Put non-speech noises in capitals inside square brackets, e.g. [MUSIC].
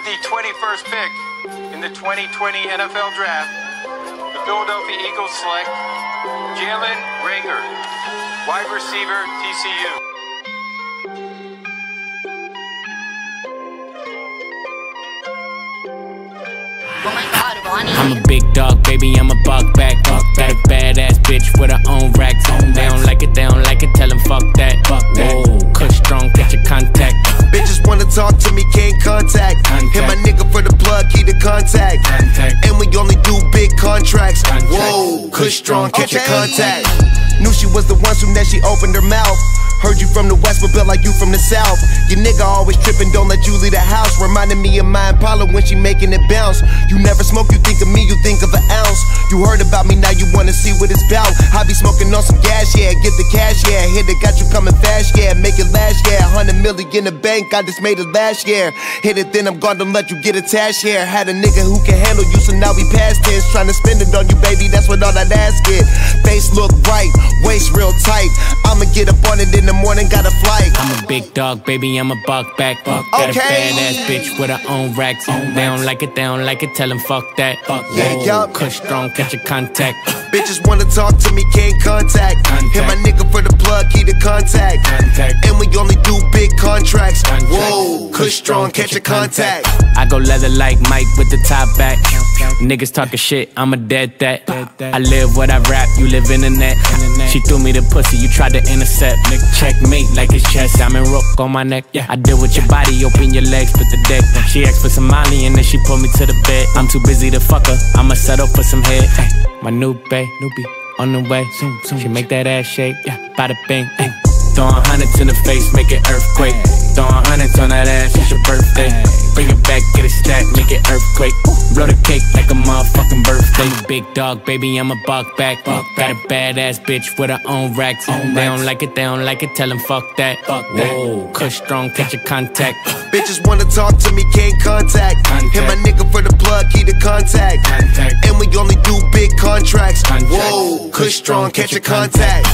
With the 21st pick in the 2020 NFL Draft, the Philadelphia Eagles select Jalen Reagor, wide receiver, TCU. I'm a big dog, baby, I'm a buck back. Buck Got a badass bitch with her own racks. They talk to me, can't contact. Contact. Hit my nigga for the plug, keep the contact. Contact. And we only do big contracts. Contract. Whoa, kush strong, catch your Okay. contact. Knew she was the one soon that she opened her mouth. Heard you from the west, but built like you from the south. Your nigga always tripping, don't let you leave the house. Reminding me of my Impala when she making it bounce. You never smoke, you think of me, you think of an ounce. You heard about me, now you wanna see what it's bout. I be smoking on some gas, yeah, get the cash, yeah. Hit it, got you coming fast, yeah. Make it last, yeah. 100 million in the bank, I just made it last year. Hit it, then I'm gone, don't let you get attached here. Had a nigga who can handle you, so now we past tense. Trying to spend it on you, baby, that's what all that ass get. Face look right, waist real tight. I'ma get up on it in the morning, got a flight. I'm a big dog, baby, I'm a buck back. Got a Okay. badass bitch with her own racks. They don't like it, they don't like it, tell them fuck that. Fuck Yeah, yup. Kush strong, catch your contact. Bitches wanna talk to me, can't contact. Contact. Hit my nigga for the plug, keep the contact. Contact. Kush strong, catch a contact. I go leather like Mike with the top back. Niggas talking shit, I'm a dead that. I live what I rap, you live in the net. She threw me the pussy, you tried to intercept. Nigga, checkmate like it's chess. I'm in rook on my neck. I deal with your body, open your legs, put the deck. She asked for some money and then she pulled me to the bed. I'm too busy to fuck her, I'ma settle for some head. My new bae, newbie, on the way. She make that ass shake, yeah, bada bing. ay. Throwing hundreds in the face, make it earthquake. Throwing hundreds on that ass, it's your birthday. Bring it back, get it stacked, make it earthquake. Blow the cake like a motherfucking birthday. Big dog, baby, I'm a buck back. Got a badass bitch with her own racks. They don't like it, they don't like it, tell them fuck that. Fuck Whoa, kush strong, catch your contact. [LAUGHS] Bitches wanna talk to me, can't contact. Contact. Hit my nigga for the plug, keep the contact. Contact. And we only do big contracts. Contract. Whoa, kush strong, catch your contact.